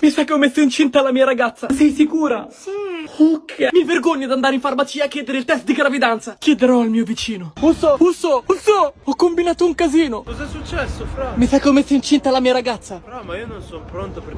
Mi sa che ho messo incinta la mia ragazza. Sei sicura? Sì. Ok. Mi vergogno di andare in farmacia a chiedere il test di gravidanza. Chiederò al mio vicino. Usso, Usso, Usso! Ho combinato un casino. Cos'è successo, Fra? Mi sa che ho messo incinta la mia ragazza. Fra, ma io non sono pronto per